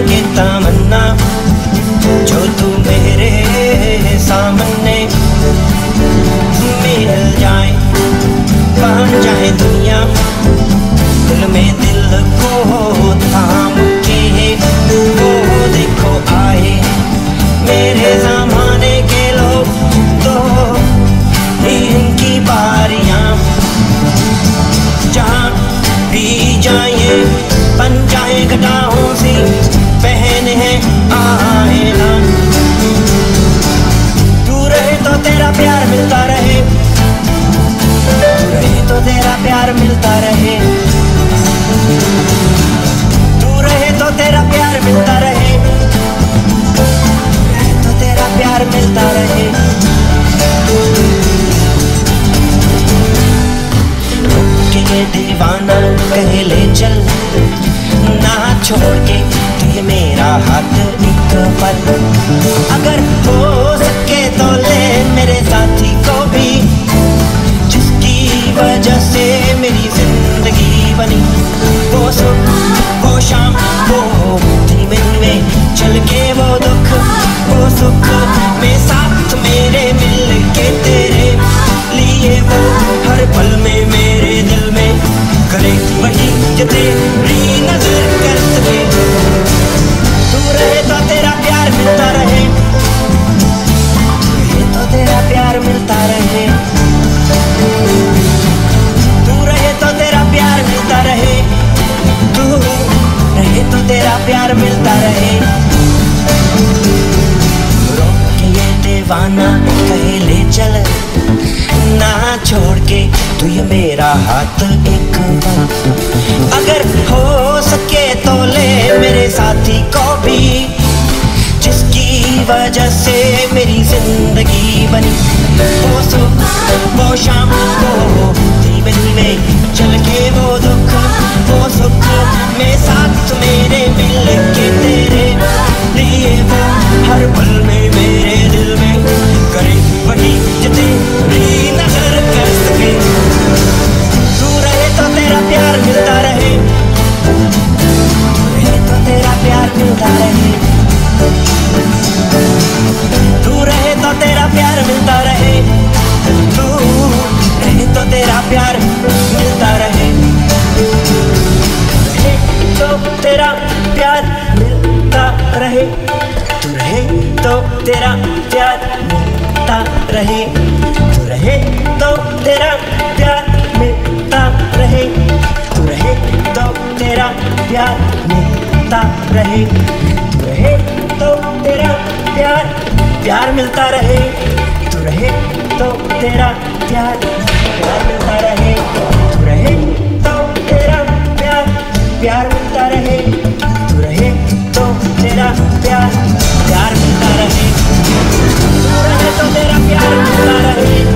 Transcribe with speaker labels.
Speaker 1: के तमन्ना, जो तू मेरे सामने। मिल जाए बन जाए दुनिया, दिल में दिल को थाम के, वो देखो आए। मेरे जमाने के लोग तो इनकी बारियाँ, जहाँ भी जाए, बन जाए से। ये दीवाना कहे ले चल। ना छोड़ के तू मेरा हाथ, एक पल। अगर हो सके तो ले मेरे साथी को भी। जिसकी वजह से मेरी ज़िंदगी बनी। वो सुख, वो शाम, वो धीमे धीमे चल के वो दुख। वो सुख में साथ मेरे मिल के तेरे लिए वो हर पल में मेरे में जो तेरी नज़र कर सके तू रहे तो तेरा प्यार मिलता रहे। रहे तो तेरा प्यार मिलता रहे। तू रहे तो तेरा प्यार मिलता रहे। तू रहे तो तेरा प्यार मिलता रहे। दीवाना, कहे ले चल। ना छोड़ के तू ये मेरा हाथ एक पल वजह से मेरी ज़िंदगी बनी। वो सुख वो शाम, वो धीमे धीमे चल के वो दुख, वो सुख में साथ मेरे मिल। तो तेरा प्यार मिलता रहे। तू रहे तो तेरा प्यार मिलता रहे। तू रहे तो तेरा प्यार मिलता रहे। तू रहे तो तेरा प्यार प्यार मिलता रहे। तू रहे तो तेरा प्यार प्यार मिलता रहे। तू रहे तो तेरा प्यार प्यार मिलता रहे। तू रहे तो तेरा प्यार। प्यार मिलता रहे तू रहे तो तेरा प्यार